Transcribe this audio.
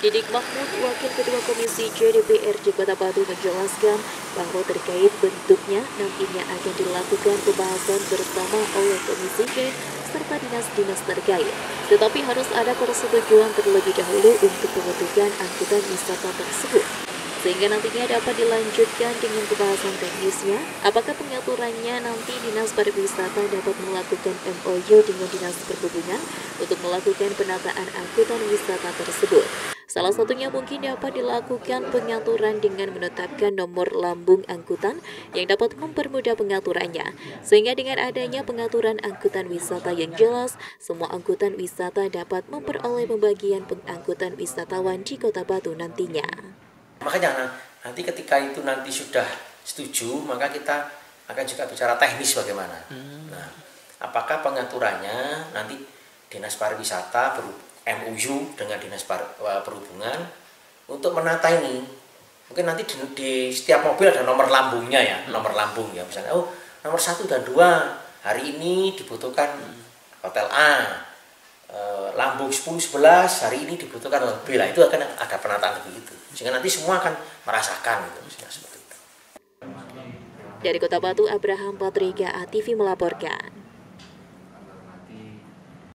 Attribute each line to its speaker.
Speaker 1: Didik Mahmud, Wakil Ketua Komisi JDPRD Kota Batu menjelaskan bahwa terkait bentuknya nantinya akan dilakukan pembahasan bersama oleh Komisi J serta dinas-dinas terkait. Tetapi harus ada persetujuan terlebih dahulu untuk pembentukan angkutan wisata tersebut. Sehingga nantinya dapat dilanjutkan dengan pembahasan teknisnya, apakah pengaturannya nanti Dinas Pariwisata dapat melakukan MOU dengan Dinas Perhubungan untuk melakukan penataan angkutan wisata tersebut. Salah satunya mungkin dapat dilakukan pengaturan dengan menetapkan nomor lambung angkutan yang dapat mempermudah pengaturannya. Sehingga dengan adanya pengaturan angkutan wisata yang jelas, semua angkutan wisata dapat memperoleh pembagian pengangkutan wisatawan di Kota Batu nantinya.
Speaker 2: Makanya nanti ketika itu nanti sudah setuju, maka kita akan juga bicara teknis bagaimana. Hmm. Nah, apakah pengaturannya nanti Dinas Pariwisata MUU dengan Dinas eh, Perhubungan untuk menata ini. Mungkin nanti di, di setiap mobil ada nomor lambungnya ya, hmm. nomor lambung ya. Misalnya, oh nomor satu dan dua hari ini dibutuhkan hotel A, e, lambung 10 11 hari ini dibutuhkan lebih lah itu akan ada penataan begitu sehingga nanti semua akan merasakan gitu
Speaker 1: seperti itu. Dari Kota Batu Abraham Patriga ATV melaporkan.